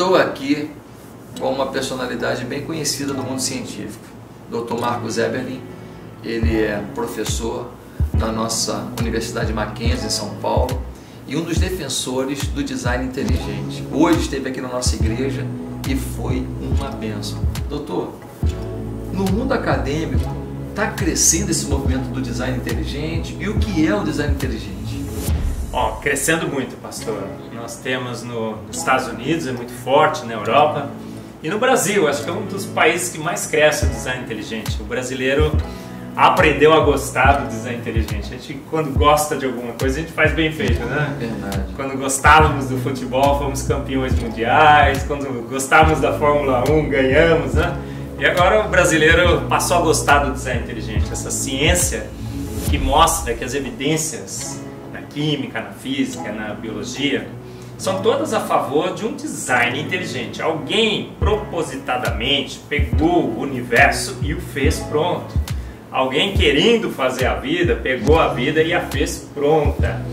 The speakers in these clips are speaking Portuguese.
Estou aqui com uma personalidade bem conhecida do mundo científico, Dr. Marcos Eberlin. Ele é professor na nossa Universidade Mackenzie, em São Paulo, e um dos defensores do design inteligente. Hoje esteve aqui na nossa igreja e foi uma benção. Doutor, no mundo acadêmico está crescendo esse movimento do design inteligente e o que é o design inteligente? Ó, crescendo muito, pastor. Nós temos no, nos Estados Unidos, é muito forte, na Europa e no Brasil. Acho que é um dos países que mais cresce o design inteligente. O brasileiro aprendeu a gostar do design inteligente. A gente, quando gosta de alguma coisa, a gente faz bem feito, né? Verdade. Quando gostávamos do futebol, fomos campeões mundiais. Quando gostávamos da Fórmula 1, ganhamos, né? E agora o brasileiro passou a gostar do design inteligente, essa ciência que mostra que as evidências química, na física, na biologia, são todas a favor de um design inteligente. Alguém propositadamente pegou o universo e o fez pronto. Alguém querendo fazer a vida, pegou a vida e a fez pronta.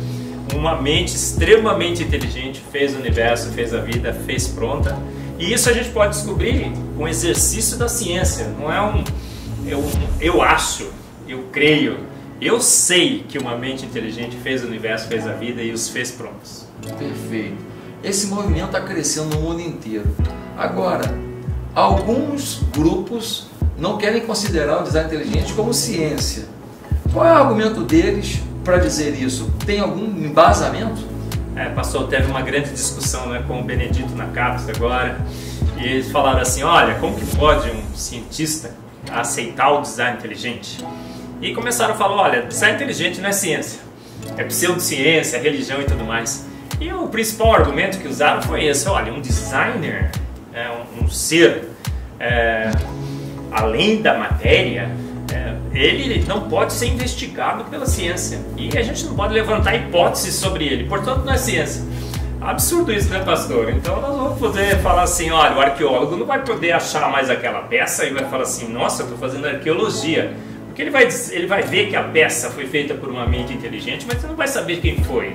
Uma mente extremamente inteligente fez o universo, fez a vida, fez pronta. E isso a gente pode descobrir com exercício da ciência. Não é um eu, eu acho, eu creio, eu sei que uma mente inteligente fez o universo, fez a vida e os fez prontos. Perfeito. Esse movimento está crescendo no mundo inteiro. Agora, alguns grupos não querem considerar o design inteligente como ciência. Qual é o argumento deles para dizer isso? Tem algum embasamento? É, pastor, teve uma grande discussão né, com o Benedito na CAPES agora, e eles falaram assim, olha, como que pode um cientista aceitar o design inteligente? E começaram a falar, olha, design inteligente não é ciência, é pseudociência, é religião e tudo mais. E o principal argumento que usaram foi esse, olha, um designer, é um ser é, além da matéria, é, ele não pode ser investigado pela ciência. E a gente não pode levantar hipóteses sobre ele, portanto não é ciência. Absurdo isso, né, pastor? Então nós vamos poder falar assim: olha, o arqueólogo não vai poder achar mais aquela peça e vai falar assim: nossa, eu estou fazendo arqueologia. Porque ele vai, ele vai ver que a peça foi feita por uma mente inteligente, mas você não vai saber quem foi.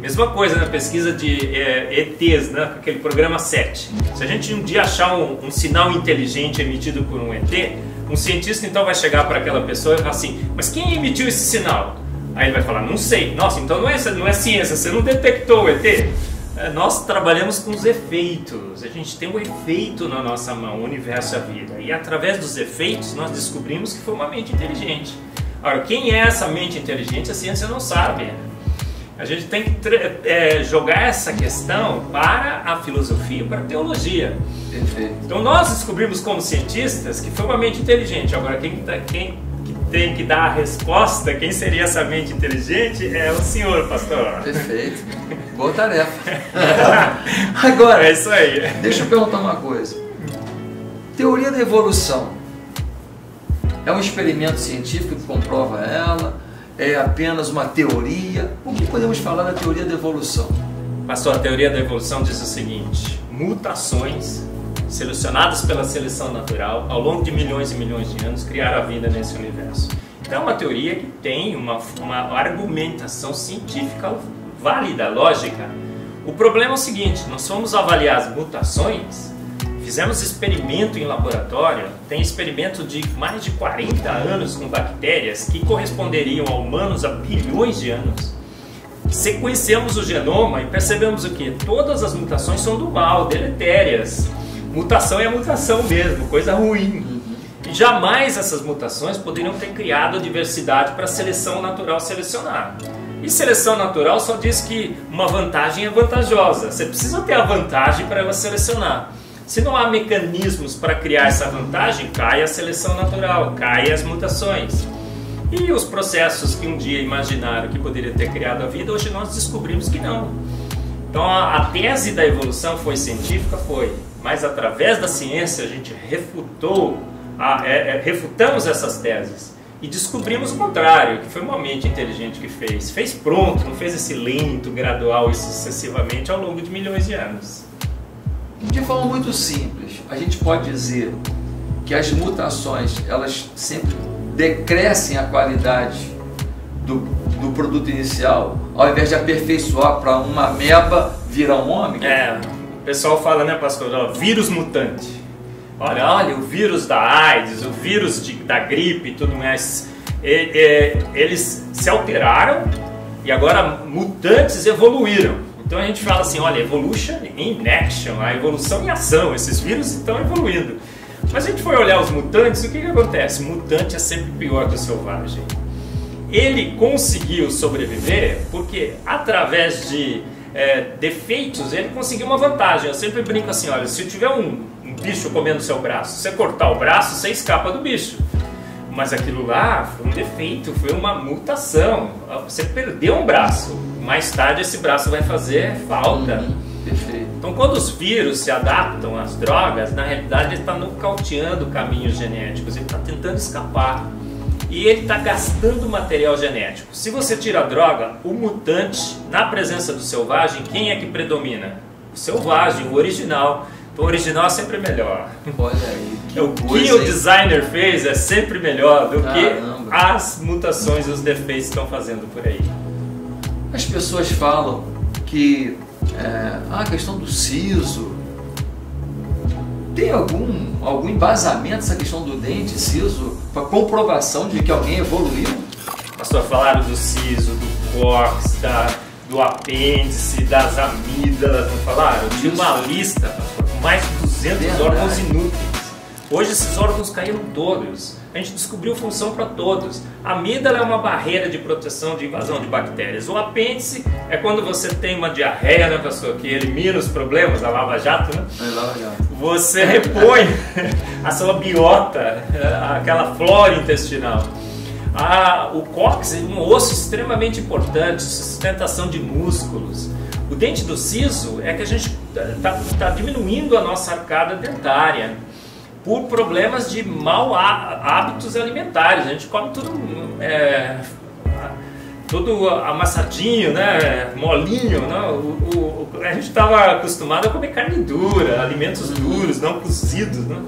Mesma coisa na pesquisa de é, ETs, né, com aquele programa 7. Se a gente um dia achar um, um, sinal inteligente emitido por um ET, um cientista então vai chegar para aquela pessoa e falar assim: Mas quem emitiu esse sinal? Aí ele vai falar: Não sei. Nossa, então não é, não é ciência, você não detectou o ET? É, nós trabalhamos com os efeitos, a gente tem um efeito na nossa mão, o universo e a vida. E através dos efeitos nós descobrimos que foi uma mente inteligente. Agora, quem é essa mente inteligente, a ciência não sabe. A gente tem que é, jogar essa questão para a filosofia, para a teologia. Então nós descobrimos como cientistas que foi uma mente inteligente. Agora quem, tá, quem que tem que dar a resposta, quem seria essa mente inteligente, é o senhor, pastor. Perfeito. Boa tarefa. Agora, é isso aí. Deixa eu perguntar uma coisa. Teoria da evolução é um experimento científico que comprova ela? é apenas uma teoria? O que podemos falar da teoria da evolução? Pastor, a teoria da evolução diz o seguinte: mutações selecionadas pela seleção natural ao longo de milhões e milhões de anos criaram a vida nesse universo. Então, é uma teoria que tem uma, uma argumentação científica válida, lógica. O problema é o seguinte: nós fomos avaliar as mutações Fizemos experimento em laboratório, tem experimento de mais de 40 anos com bactérias que corresponderiam a humanos há bilhões de anos. Sequenciamos o genoma e percebemos o que? Todas as mutações são do mal, deletérias. Mutação é mutação mesmo, coisa ruim. E jamais essas mutações poderiam ter criado a diversidade para a seleção natural selecionar. E seleção natural só diz que uma vantagem é vantajosa. Você precisa ter a vantagem para ela selecionar. Se não há mecanismos para criar essa vantagem, cai a seleção natural, cai as mutações. E os processos que um dia imaginaram que poderia ter criado a vida, hoje nós descobrimos que não. Então a, a tese da evolução foi científica, foi, mas através da ciência a gente refutou, a, é, é, refutamos essas teses e descobrimos o contrário, que foi uma mente inteligente que fez. Fez pronto, não fez esse lento, gradual e sucessivamente ao longo de milhões de anos. De forma muito simples, a gente pode dizer que as mutações elas sempre decrescem a qualidade do, do produto inicial, ao invés de aperfeiçoar para uma meba virar um homem? É, pessoal fala, né, pastor, ó, vírus mutante. Olha, olha, o vírus da AIDS, o vírus de, da gripe e tudo mais, eles se alteraram e agora mutantes evoluíram. Então a gente fala assim, olha, evolution in action, a evolução em ação, esses vírus estão evoluindo. Mas a gente foi olhar os mutantes, o que, que acontece? Mutante é sempre pior que o selvagem. Ele conseguiu sobreviver porque através de é, defeitos ele conseguiu uma vantagem. Eu sempre brinco assim, olha, se tiver um, um bicho comendo seu braço, você cortar o braço, você escapa do bicho. Mas aquilo lá foi um defeito, foi uma mutação. Você perdeu um braço. Mais tarde esse braço vai fazer falta. Uhum. Então, quando os vírus se adaptam às drogas, na realidade ele está nocauteando caminhos genéticos, ele está tentando escapar. E ele está gastando material genético. Se você tira a droga, o mutante, na presença do selvagem, quem é que predomina? O selvagem, o original. Então, o original é sempre melhor. Olha aí. Que o que o designer fez é sempre melhor do Caramba. que as mutações e os defeitos estão fazendo por aí. As pessoas falam que é, a questão do siso tem algum, algum embasamento essa questão do dente siso para comprovação de que alguém evoluiu? Pastor, falaram do siso, do cóccix, da, do apêndice, das amígdalas, não falaram? Tinha uma lista, pastor, com mais de 200 Verdade. órgãos inúteis. Hoje esses órgãos caíram todos. A gente descobriu função para todos. A amígdala é uma barreira de proteção de invasão de bactérias. O apêndice é quando você tem uma diarreia, né, pessoa, que elimina os problemas, a lava-jato, né? É lava-jato. Você repõe a sua biota, aquela flora intestinal. Ah, o cóccix é um osso extremamente importante, sustentação de músculos. O dente do siso é que a gente está tá diminuindo a nossa arcada dentária por problemas de mau hábitos alimentares. A gente come tudo, é, tudo amassadinho, né? molinho. Né? O, o, a gente estava acostumado a comer carne dura, alimentos duros, não cozidos. Né?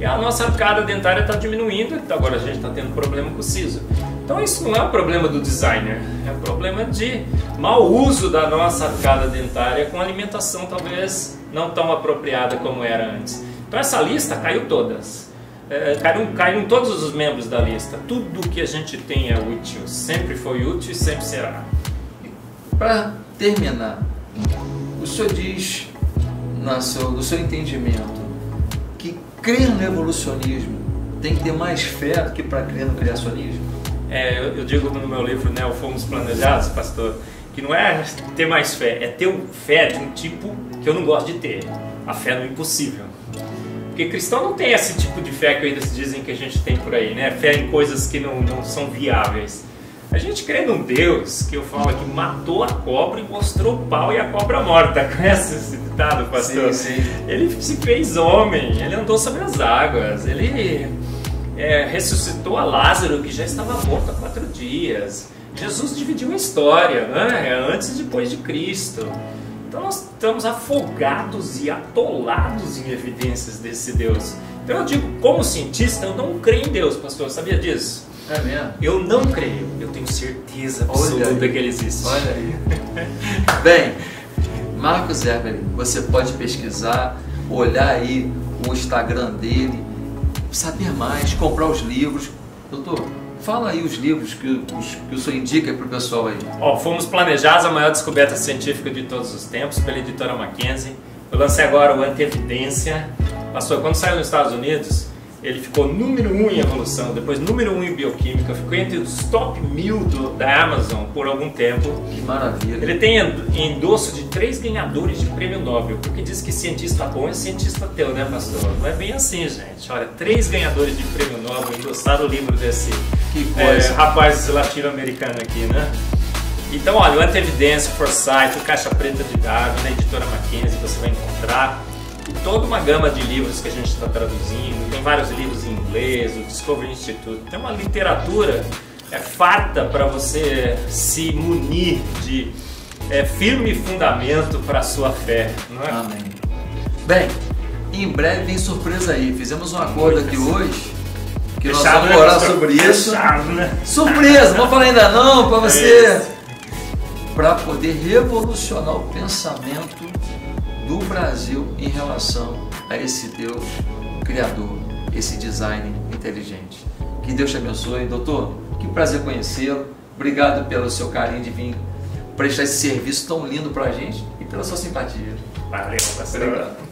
E a nossa arcada dentária está diminuindo, então agora a gente está tendo problema com o siso. Então isso não é um problema do designer, é um problema de mau uso da nossa arcada dentária com alimentação talvez não tão apropriada como era antes. Então essa lista caiu todas. É, caíram, caíram todos os membros da lista. Tudo que a gente tem é útil, sempre foi útil e sempre será. Para terminar, o senhor diz, no seu, no seu entendimento, que crer no evolucionismo tem que ter mais fé do que para crer no criacionismo? É, eu, eu, digo no meu livro, né, o Fomos Planejados, pastor, que não é ter mais fé, é ter fé de um tipo que eu não gosto de ter. A fé no impossível. Porque cristão não tem esse tipo de fé que ainda se dizem que a gente tem por aí, né? Fé em coisas que não, não são viáveis. A gente crê num Deus que eu falo que matou a cobra e mostrou o pau e a cobra morta. Conhece esse ditado, pastor? Sim, sim. Ele se fez homem, ele andou sobre as águas, ele é, ressuscitou a Lázaro que já estava morto há quatro dias. Jesus dividiu a história, né? Antes e depois de Cristo. Então nós estamos afogados e atolados em evidências desse Deus. Então eu digo, como cientista, eu não creio em Deus, pastor, sabia disso? É mesmo? Eu não creio, eu tenho certeza absoluta que ele existe. Olha aí. Bem, Marcos Evelyn, você pode pesquisar, olhar aí o Instagram dele, saber mais, comprar os livros. Doutor, Fala aí os livros que, os, que o senhor indica para o pessoal aí. Ó, fomos planejados a maior descoberta científica de todos os tempos pela editora Mackenzie. Eu lancei agora o Antievidência. Passou, quando saiu nos Estados Unidos, ele ficou número um em evolução, depois número um em bioquímica, ficou entre os top mil do, da Amazon por algum tempo. Que maravilha. Ele tem endosso de três ganhadores de prêmio Nobel, porque diz que cientista bom é cientista teu, né, pastor? Não é bem assim, gente. Olha, três ganhadores de prêmio Nobel endossaram o livro desse que coisa. É, rapaz latino-americano aqui, né? Então, olha, o Antevidência, Foresight, o Caixa Preta de Darwin, na editora Mackenzie, você vai encontrar e toda uma gama de livros que a gente está traduzindo. Tem vários livros em inglês, o Discovery Institute. Tem uma literatura é, farta para você se munir de é, firme fundamento para a sua fé. Não é? Amém. Bem, em breve vem surpresa aí. Fizemos um acordo aqui hoje que nós vamos né, orar sobre isso. né? Surpresa, não vou falar ainda não, para você. Para poder revolucionar o pensamento do Brasil em relação a esse Deus criador, esse design inteligente. Que Deus te abençoe, doutor. Que prazer conhecê-lo. Obrigado pelo seu carinho de vir prestar esse serviço tão lindo para a gente e pela sua simpatia. Valeu, pastor. Obrigado.